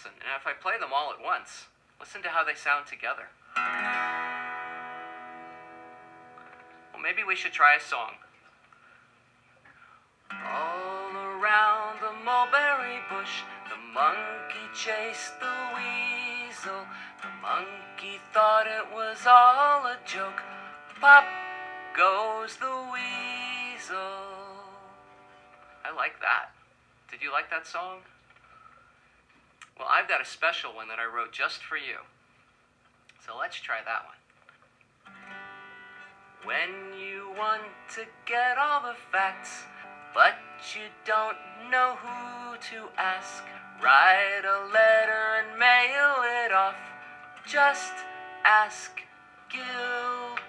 Listen, and if I play them all at once, listen to how they sound together. Well, maybe we should try a song. All around the mulberry bush, the monkey chased the weasel. The monkey thought it was all a joke. Pop goes the weasel. I like that. Did you like that song? Well, I've got a special one that I wrote just for you. So let's try that one. When you want to get all the facts, but you don't know who to ask, write a letter and mail it off. Just ask Gilby.